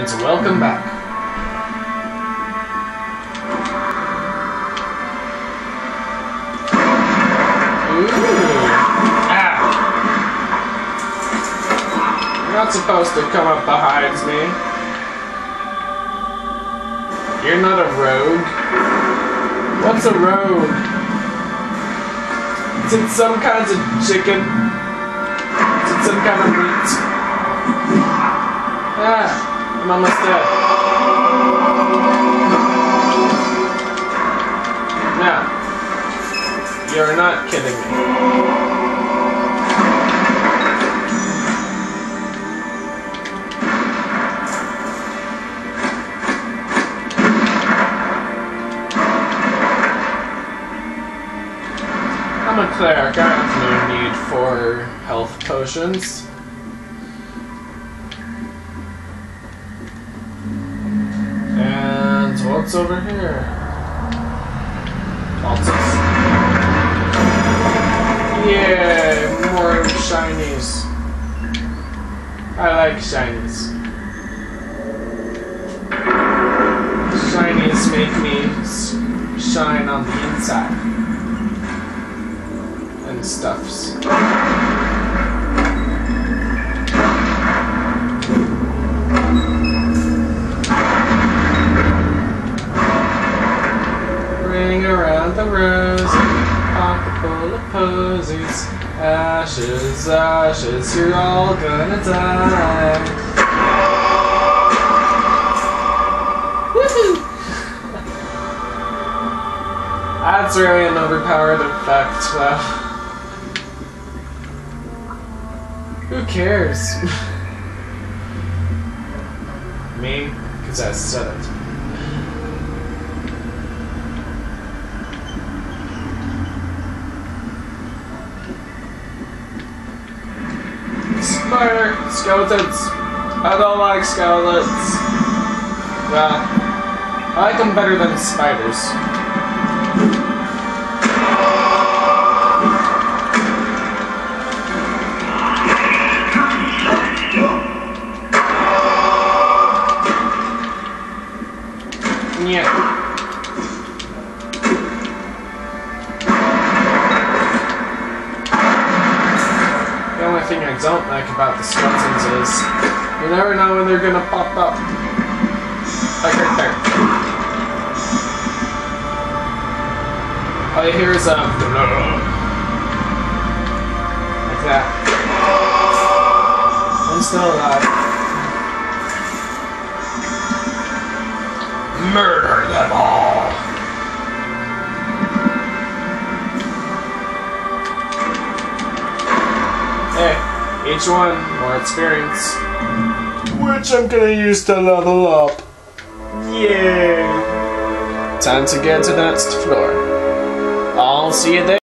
And welcome back. Ooh. Ah. You're not supposed to come up behind me. You're not a rogue. What's a rogue? Is it some kinds of chicken? Is it some kind of meat? Ah, I'm almost dead. Now, you're not kidding me. I'm a cleric, I have no need for health potions. What's over here? Altus. Yeah, more shinies. I like shinies. Shinies make me shine on the inside. And stuffs. Around the rose, pocket full of posies. Ashes, ashes, you're all gonna die. That's really an overpowered effect, though. Who cares? Me? Because I said it. Spider skeletons. I don't like skeletons. Well, I like them better than spiders. Yeah. Thing I don't like about the skeletons is you never know when they're gonna pop up. Like right there. All you hear is a like that. I'm still alive. Murder them all. Each one more experience. Which I'm gonna use to level up. Yay! Time to get to the next floor. I'll see you there.